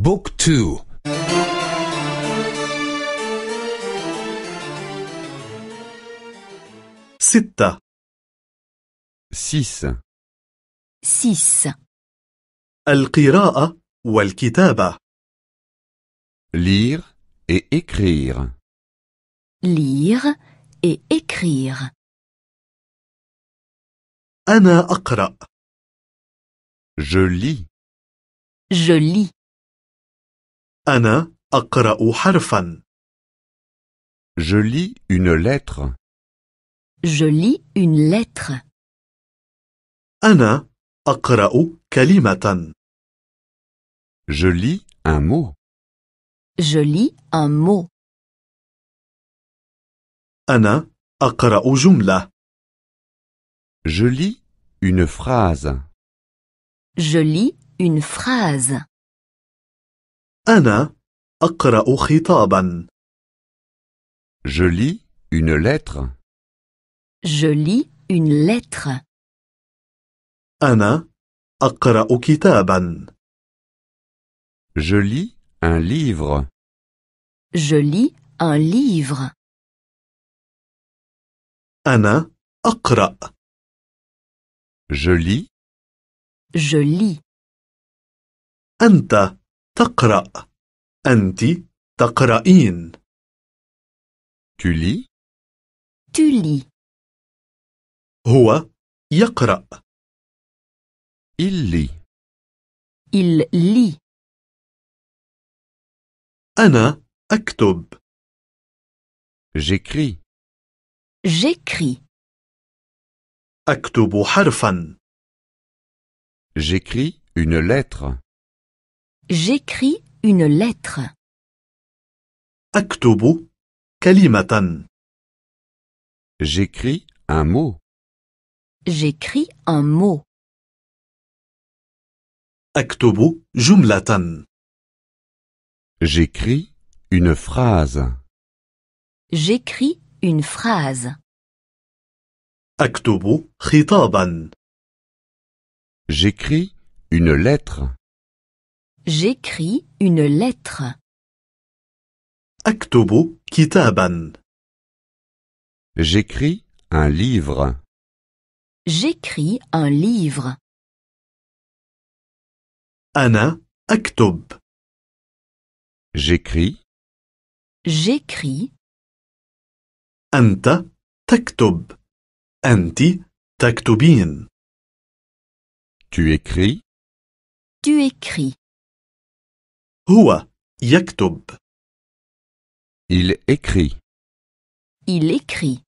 بوك تو. ستة. سيس. سيس. القراءة والكتابة. لير et écrire. لير et écrire. أنا أقرأ. Je lis. Je lis. أنا أقرأ حرفا Je lis une lettre. Je lis une lettre. أنا أقرأ كلمة Je lis un mot. Je lis un mot. أنا أقرأ جملة Je lis une phrase. Je lis une phrase. أنا أقرأ خطابا Je lis une lettre. Je lis une lettre. أنا أقرأ كتابا Je lis un livre. Je lis un livre. أنا أقرأ Je lis. Je lis. أنت تقرأ أنت تقرأين Tu lis. Tu lis. هو يقرأ Il lit. Il lit. أنا أكتب J'écris. J'écris. أكتب حرفا J'écris une lettre. J'écris une lettre. أكتب كلمة J'écris un mot. J'écris un mot. أكتب جملة J'écris une phrase. J'écris une phrase. أكتب خطابا J'écris une lettre. J'écris une lettre. أكتب كتابا J'écris un livre. J'écris un livre. أنا أكتب J'écris. J'écris. أنت تكتب أنت تكتبين Tu écris. Tu écris. هو يكتب Il écrit. Il écrit.